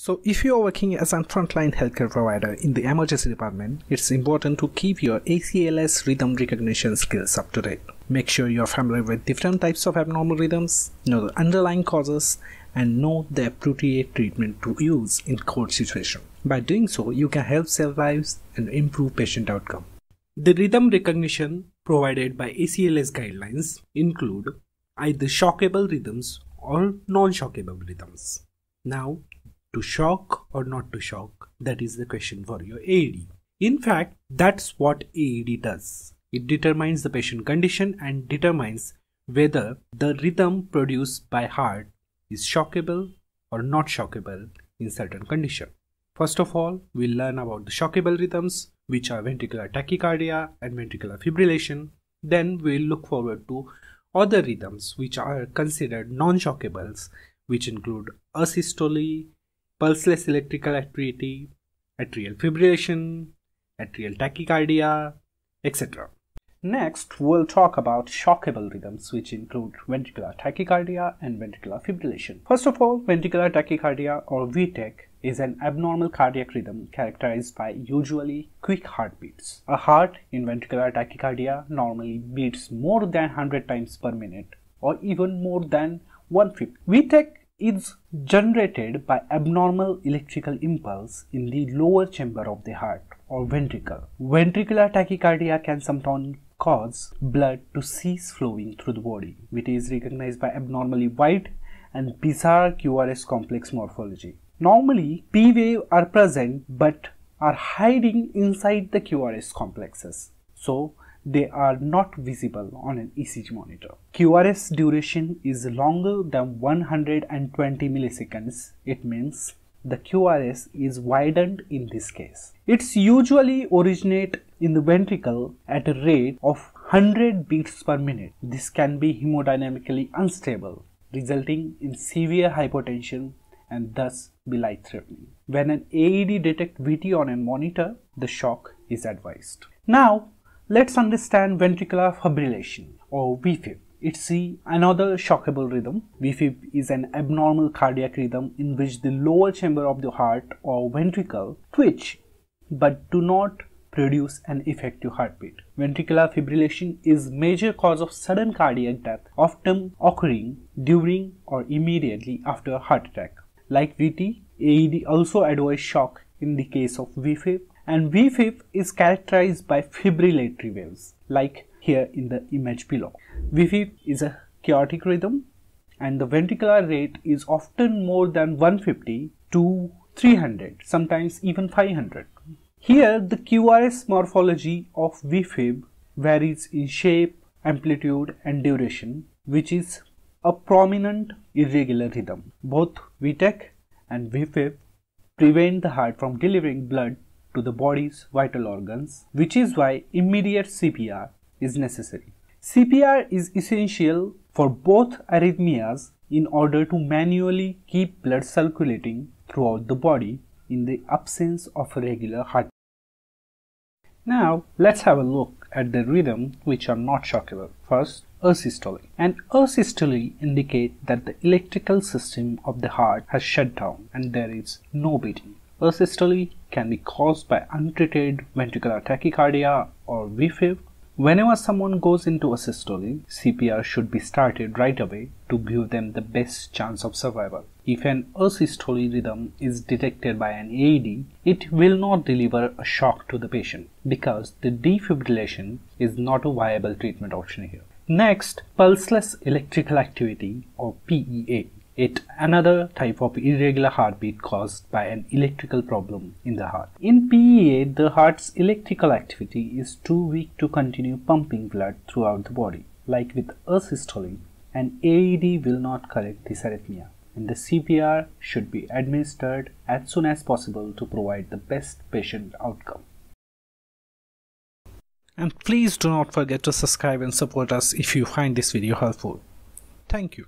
So if you are working as a frontline healthcare provider in the emergency department, it's important to keep your ACLS rhythm recognition skills up to date. Make sure you're familiar with different types of abnormal rhythms, know the underlying causes, and know the appropriate treatment to use in court situation. By doing so, you can help save lives and improve patient outcome. The rhythm recognition provided by ACLS guidelines include either shockable rhythms or non-shockable rhythms. Now, to shock or not to shock? That is the question for your AED. In fact, that's what AED does. It determines the patient condition and determines whether the rhythm produced by heart is shockable or not shockable in certain condition. First of all, we'll learn about the shockable rhythms, which are ventricular tachycardia and ventricular fibrillation. Then we'll look forward to other rhythms which are considered non-shockables, which include asystole, pulseless electrical activity, atrial fibrillation, atrial tachycardia, etc. Next, we'll talk about shockable rhythms, which include ventricular tachycardia and ventricular fibrillation. First of all, ventricular tachycardia or VTach is an abnormal cardiac rhythm characterized by usually quick heartbeats. A heart in ventricular tachycardia normally beats more than 100 times per minute or even more than 150. VTach is generated by abnormal electrical impulse in the lower chamber of the heart or ventricle. Ventricular tachycardia can sometimes cause blood to cease flowing through the body, which is recognized by abnormally wide and bizarre QRS complex morphology. Normally, P wave are present but are hiding inside the QRS complexes. So, they are not visible on an ECG monitor. QRS duration is longer than 120 milliseconds. It means the QRS is widened in this case. It's usually originate in the ventricle at a rate of 100 beats per minute. This can be hemodynamically unstable, resulting in severe hypotension and thus be life-threatening. When an AED detects VT on a monitor, the shock is advised. Now, Let's understand ventricular fibrillation or VFib. It's another shockable rhythm. VFib is an abnormal cardiac rhythm in which the lower chamber of the heart or ventricle twitch but do not produce an effective heartbeat. Ventricular fibrillation is major cause of sudden cardiac death often occurring during or immediately after a heart attack. Like VT, AED also advise shock in the case of VFib and VFib is characterized by fibrillatory waves like here in the image below. VFib is a chaotic rhythm and the ventricular rate is often more than 150 to 300, sometimes even 500. Here the QRS morphology of VFib varies in shape, amplitude and duration which is a prominent irregular rhythm. Both VTach and VFib prevent the heart from delivering blood to the body's vital organs, which is why immediate CPR is necessary. CPR is essential for both arrhythmias in order to manually keep blood circulating throughout the body in the absence of a regular heart. Now let's have a look at the rhythm which are not shockable. First, asystole. An asystole indicate that the electrical system of the heart has shut down and there is no beating. Asystole can be caused by untreated ventricular tachycardia or VFib. Whenever someone goes into asystole, CPR should be started right away to give them the best chance of survival. If an asystole rhythm is detected by an AED, it will not deliver a shock to the patient because the defibrillation is not a viable treatment option here. Next, pulseless electrical activity or PEA it another type of irregular heartbeat caused by an electrical problem in the heart. In PEA, the heart's electrical activity is too weak to continue pumping blood throughout the body. Like with asystole, an AED will not correct this arrhythmia and the CPR should be administered as soon as possible to provide the best patient outcome. And please do not forget to subscribe and support us if you find this video helpful. Thank you.